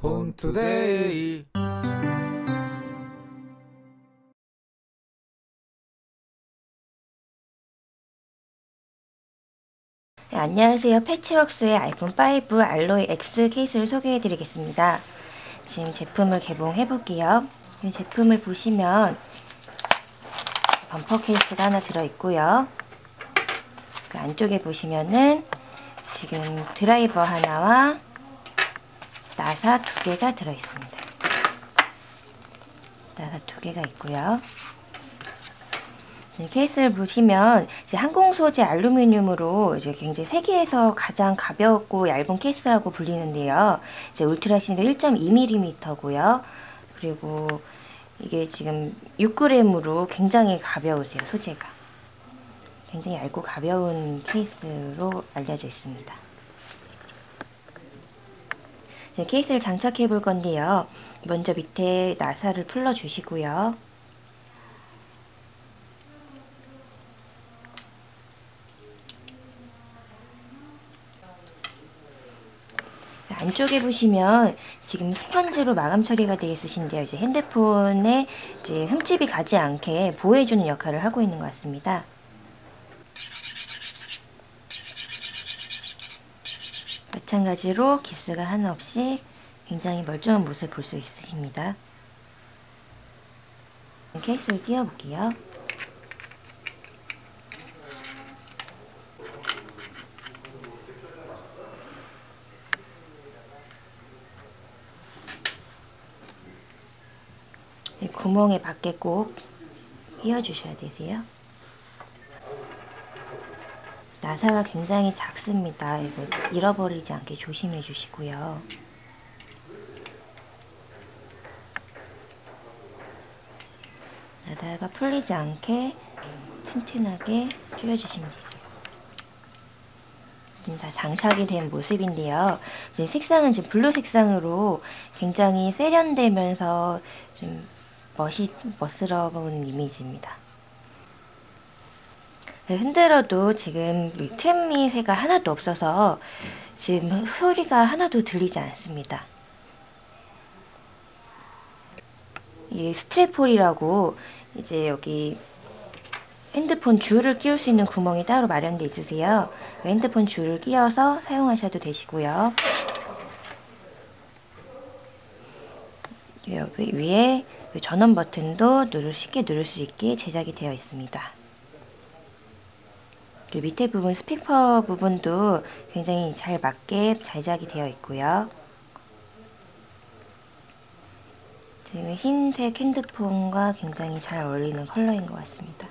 본투데이 네, 안녕하세요. 패치웍스의 아이폰 5 알로이 X 케이스를 소개해 드리겠습니다. 지금 제품을 개봉해 볼게요. 이 제품을 보시면 범퍼 케이스가 하나 들어있고요. 그 안쪽에 보시면은 지금 드라이버 하나와 나사 두 개가 들어있습니다. 나사 두 개가 있고요. 케이스를 보시면 이제 항공 소재 알루미늄으로 이제 굉장히 세계에서 가장 가볍고 얇은 케이스라고 불리는데요. 이제 울트라 신도 1.2mm고요. 그리고 이게 지금 6g으로 굉장히 가벼우세요, 소재가. 굉장히 얇고 가벼운 케이스로 알려져 있습니다. 케이스를 장착해 볼 건데요. 먼저 밑에 나사를 풀러 주시고요. 안쪽에 보시면 지금 스펀지로 마감 처리가 되어 있으신데요. 이제 핸드폰에 이제 흠집이 가지 않게 보호해주는 역할을 하고 있는 것 같습니다. 마찬가지로 기스가 하나 없이 굉장히 멀쩡한 모습을 볼 수 있으십니다. 케이스를 띄워볼게요. 구멍에 맞게 꼭 끼워주셔야 되세요. 나사가 굉장히 작습니다. 이거 잃어버리지 않게 조심해 주시고요. 나사가 풀리지 않게 튼튼하게 끼워주시면 돼요. 지금 다 장착이 된 모습인데요. 이제 색상은 지금 blue 색상으로 굉장히 세련되면서 좀 멋이 멋스러운 이미지입니다. 네, 흔들어도 지금 템미새가 하나도 없어서 지금 소리가 하나도 들리지 않습니다. 이 스트랩홀이라고 이제 여기 핸드폰 줄을 끼울 수 있는 구멍이 따로 마련되어 있으세요. 핸드폰 줄을 끼워서 사용하셔도 되시고요. 여기 위에 전원 버튼도 누를, 쉽게 누를 수 있게 제작이 되어 있습니다. 밑에 부분 스피커 부분도 굉장히 잘 맞게 제작이 되어 있고요. 지금 흰색 핸드폰과 굉장히 잘 어울리는 컬러인 것 같습니다.